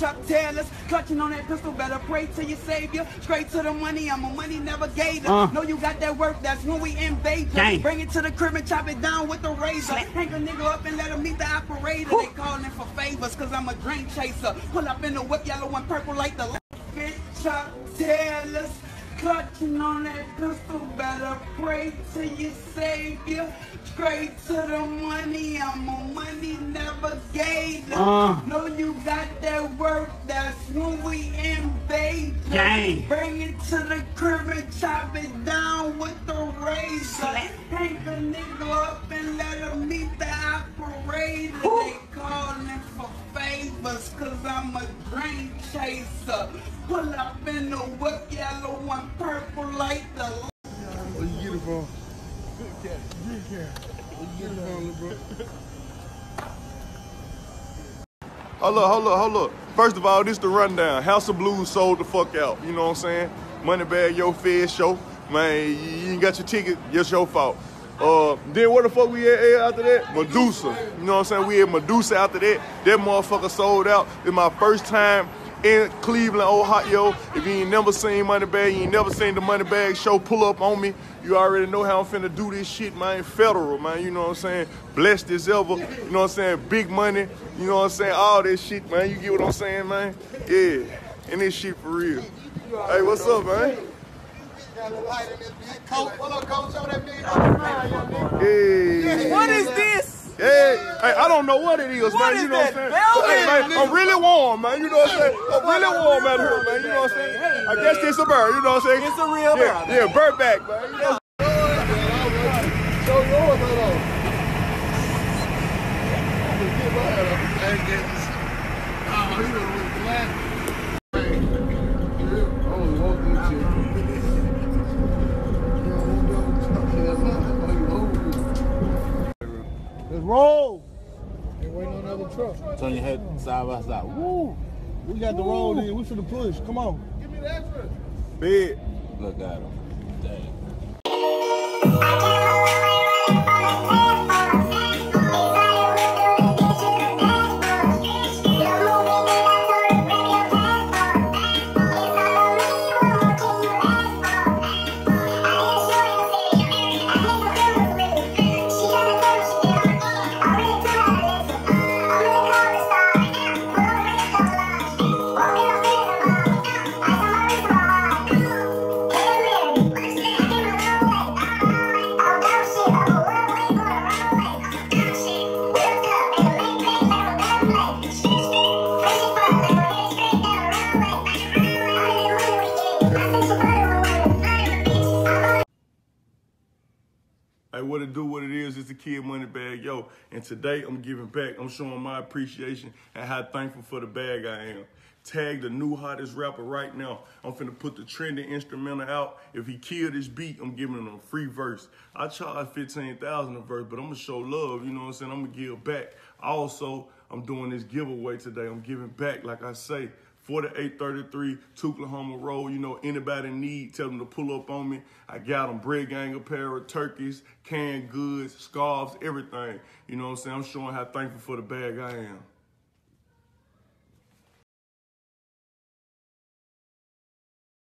Chuck Taylors. Clutching on that pistol, better pray to your savior. Straight to the money, I'm a money navigator. Uh. Know you got that work, that's when we invade. ya. Gang. Bring it to the crib and chop it down with the razor. Hang a nigga up and let him meet the operator. They calling for favors, cause I'm a drink chaser. Pull up in the whip, yellow and purple like the Fit Chuck Taylors. Clutching on that pistol, pray to your savior. Straight to the money, I'm a money navigator. Uh. Know you got that work, that's when we invade. ya. Gang. Bring it to the crib and chop it down with the razor. Hang a nigga up and let him meet the operator. They calling for favors, cause I'm a drink chaser. Pull up in the whip, yellow and purple like the Hold up, hold up, hold up. First of all, this the rundown. House of Blues sold the fuck out. You know what I'm saying? Money bag, yo, fair show. Man, you ain't got your ticket, it's your fault. Uh, then what the fuck we at eh, after that? Medusa. You know what I'm saying? We had Medusa after that. That motherfucker sold out. It's my first time in Cleveland, Ohio. If you ain't never seen Money Bag, you ain't never seen the Money Bag show, pull up on me. You already know how I'm finna do this shit, man. Federal, man. You know what I'm saying? Blessed as ever. You know what I'm saying? Big money. You know what I'm saying? All this shit, man. You get what I'm saying, man? Yeah. And this shit for real. Hey, what's up, man? Hey. What is this? Hey, hey, I don't know what it is, What man. is You know what I'm saying? Hey, man, I'm really warm, man. You know what I'm saying? I'm really warm out here, man. You know what I'm saying? I guess it's a bird. You know what I'm saying? It's a real yeah, bird. Yeah, bird back, man. You know? Show yours, hold on. Get my head up. I ain't getting. Oh, you know what's black. I only want this shit. You don't want to talk to that line. You old. Let's roll. Ain't waiting on another truck. Turn your head side by side. Woo! We got the road in. We finna push. Come on. Give me the extra. Big. Look at him. Dang. Hey, what it do, what it is, it's the Kid Money Bag, yo. And today I'm giving back. I'm showing my appreciation and how thankful for the bag I am. Tag the new hottest rapper right now. I'm finna put the trending instrumental out. If he kill this beat, I'm giving him a free verse. I charge 15000 a verse, but I'm gonna show love, you know what I'm saying? I'm gonna give back. Also, I'm doing this giveaway today. I'm giving back, like I say. 4833 Tchulahoma Road. You know, anybody need, tell them to pull up on me. I got them bread gang apparel, turkeys, canned goods, scarves, everything. You know what I'm saying? I'm showing how thankful for the bag I am.